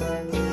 Música